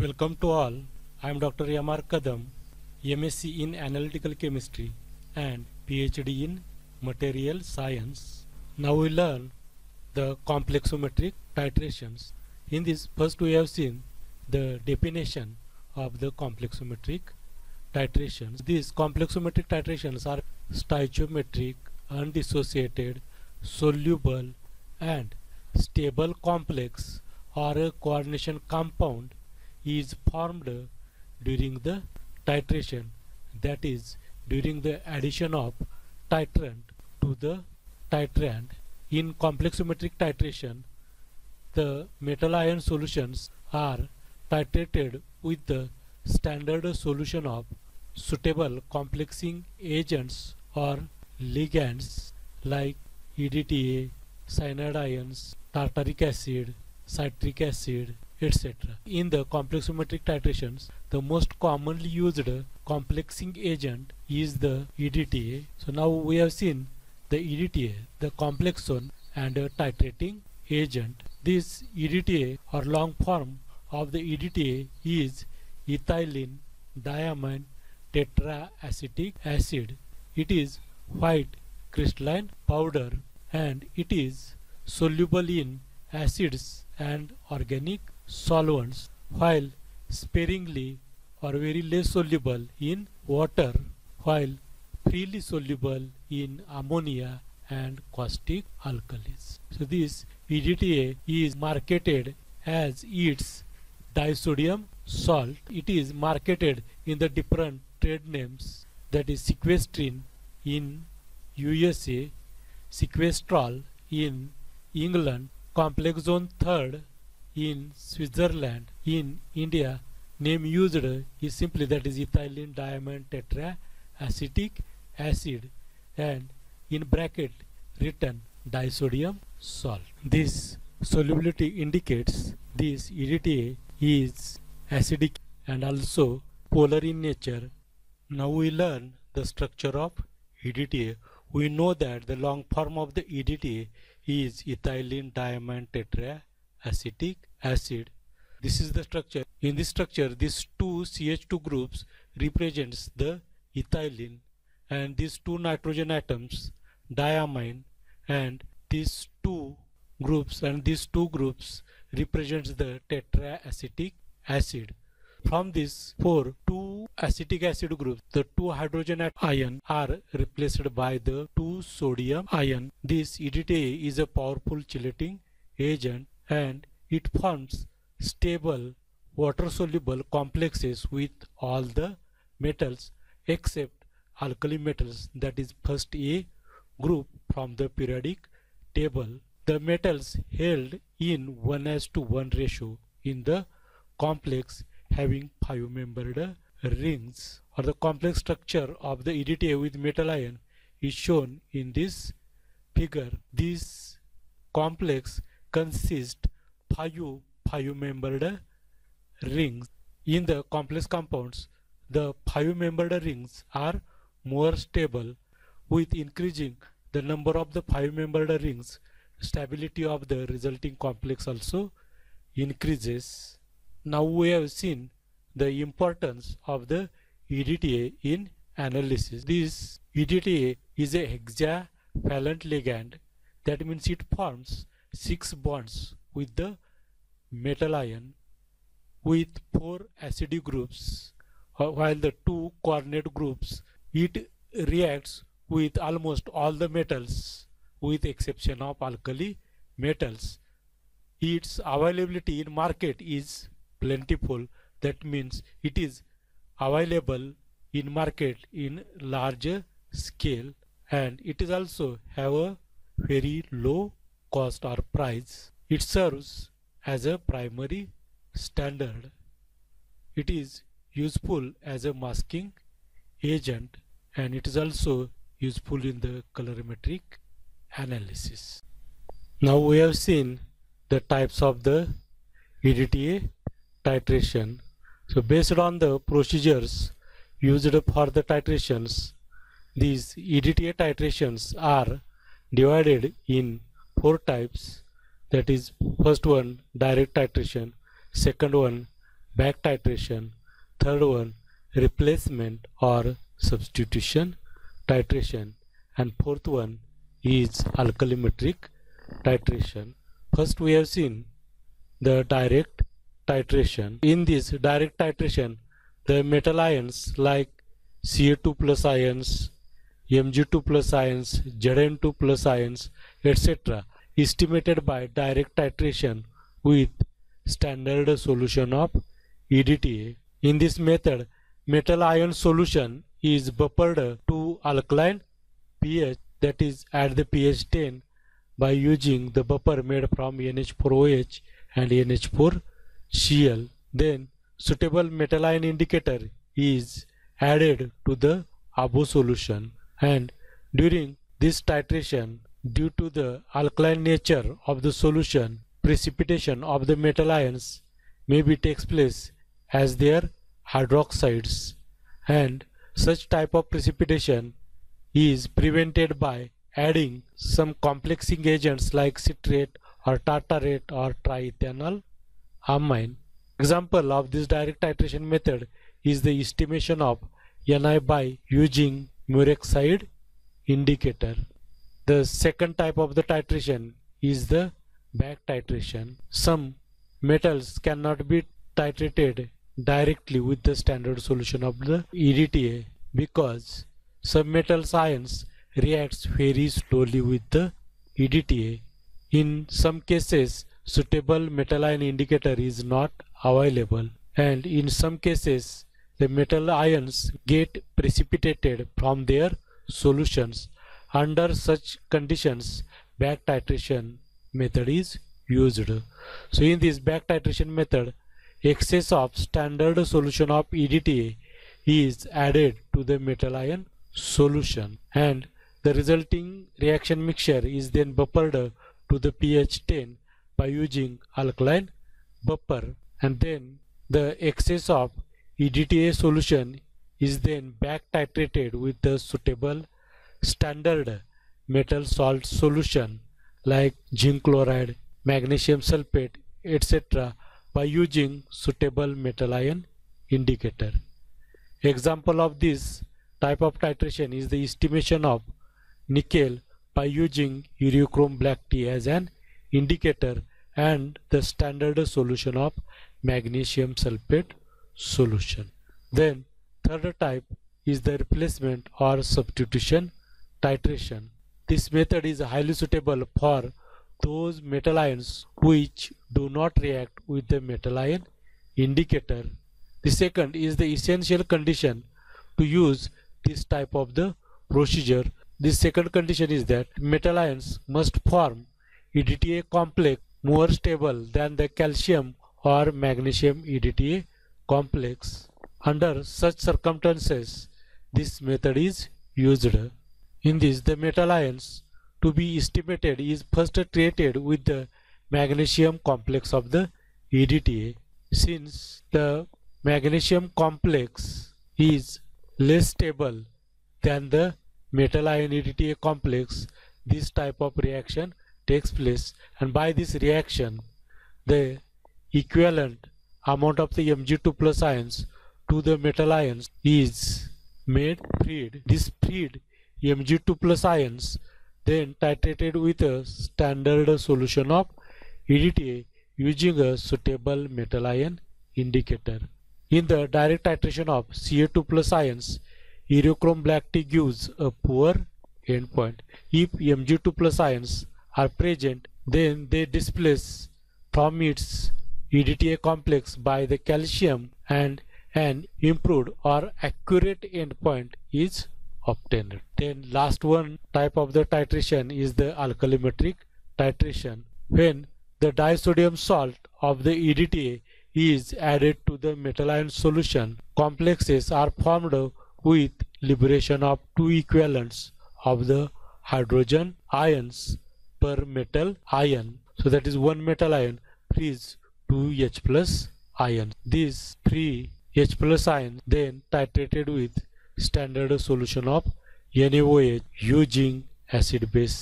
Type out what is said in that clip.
Welcome to all. I am Dr. M.R. Kadam, MSc in Analytical Chemistry and PhD in Material Science. Now we learn the complexometric titrations. In this first we have seen the definition of the complexometric titrations. These complexometric titrations are stoichiometric, undissociated, soluble and stable complex or a coordination compound is formed during the titration that is during the addition of titrant to the titrand. In complexometric titration the metal ion solutions are titrated with the standard solution of suitable complexing agents or ligands like EDTA, cyanide ions, tartaric acid, citric acid, etc. In the complexometric titrations, the most commonly used complexing agent is the EDTA. So now we have seen the EDTA, the complexon and a titrating agent. This EDTA or long form of the EDTA is ethylene diamine tetraacetic acid. It is white crystalline powder and it is soluble in acids and organic solvents while sparingly or very less soluble in water while freely soluble in ammonia and caustic alkalis. So this EDTA is marketed as its disodium salt. It is marketed in the different trade names that is sequestrene in USA, sequestrol in England, complexone third in Switzerland. In India, name used is simply that is ethylene diamine tetraacetic acid and in bracket written disodium salt. This solubility indicates this EDTA is acidic and also polar in nature. Now we learn the structure of EDTA. We know that the long form of the EDTA is ethylene diamine tetraacetic acid. This is the structure. In this structure, these two CH2 groups represents the ethylene and these two nitrogen atoms diamine and these two groups and these two groups represents the tetraacetic acid. From these four two acetic acid groups, the two hydrogen ion are replaced by the two sodium ion. This EDTA is a powerful chelating agent and it forms stable water-soluble complexes with all the metals except alkali metals that is first A group from the periodic table. The metals held in 1 as to 1 ratio in the complex having 5 membered rings or the complex structure of the EDTA with metal ion is shown in this figure. This complex consists 5 5 membered rings. In the complex compounds, the 5 membered rings are more stable with increasing the number of the 5 membered rings stability of the resulting complex also increases. Now we have seen the importance of the EDTA in analysis. This EDTA is a hexavalent ligand that means it forms six bonds with the metal ion with four acidic groups while the two coordinate groups it reacts with almost all the metals with exception of alkali metals. Its availability in market is plentiful that means it is available in market in larger scale and it is also have a very low cost or price. It serves as a primary standard. It is useful as a masking agent and it is also useful in the colorimetric analysis. Now we have seen the types of the EDTA titration. So based on the procedures used for the titrations, these EDTA titrations are divided in four types that is first one direct titration, second one back titration. Third one replacement or substitution titration. And fourth one is alkalimetric titration. First we have seen the direct titration. In this direct titration the metal ions like Ca2 plus ions, Mg2 plus ions, Zn2 plus ions, etc. estimated by direct titration with standard solution of EDTA. In this method, metal ion solution is buffered to alkaline pH that is at the pH 10 by using the buffer made from NH4OH and NH4Cl. Then suitable metal ion indicator is added to the ABO solution and during this titration due to the alkaline nature of the solution precipitation of the metal ions maybe takes place as their hydroxides and such type of precipitation is prevented by adding some complexing agents like citrate or tartarate or triethyl amine. Example of this direct titration method is the estimation of Ni by using Murex indicator. The second type of the titration is the back titration. Some metals cannot be titrated directly with the standard solution of the EDTA because some metal ions reacts very slowly with the EDTA. In some cases suitable metal ion indicator is not available and in some cases the metal ions get precipitated from their solutions. Under such conditions, back titration method is used. So in this back titration method, excess of standard solution of EDTA is added to the metal ion solution and the resulting reaction mixture is then buffered to the pH 10 by using alkaline buffer and then the excess of EDTA solution is then back titrated with the suitable standard metal salt solution like zinc chloride, magnesium sulfate, etc. by using suitable metal ion indicator. Example of this type of titration is the estimation of nickel by using eriochrome black T as an indicator and the standard solution of magnesium sulfate solution. Then third type is the replacement or substitution titration. This method is highly suitable for those metal ions which do not react with the metal ion indicator. The second is the essential condition to use this type of the procedure. The second condition is that metal ions must form EDTA complex more stable than the calcium or magnesium EDTA complex. Under such circumstances, this method is used. In this, the metal ions to be estimated is first treated with the magnesium complex of the EDTA. Since the magnesium complex is less stable than the metal ion EDTA complex, this type of reaction takes place and by this reaction the equivalent amount of the Mg2 plus ions to the metal ions is made freed. This freed Mg2 plus ions then titrated with a standard solution of EDTA using a suitable metal ion indicator. In the direct titration of Ca2 plus ions, eriochrome black T gives a poor endpoint. If Mg2 plus ions are present, then they displace from its EDTA complex by the calcium and an improved or accurate endpoint is obtained. Then last one type of the titration is the alkalimetric titration. When the disodium salt of the EDTA is added to the metal ion solution complexes are formed with liberation of two equivalents of the hydrogen ions per metal ion. So that is one metal ion frees 2H plus ions These three H plus ions then titrated with standard solution of NaOH using acid base